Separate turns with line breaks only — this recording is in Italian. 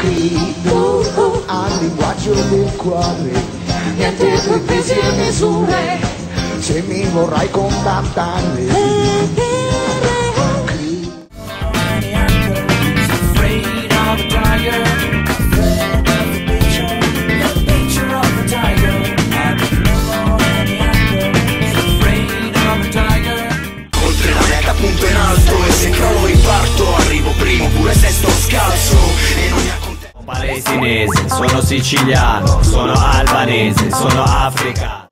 grido al linguaggio del cuore niente sorprese a misure se mi vorrai contattare
palestinese, sono siciliano, sono albanese, sono africano.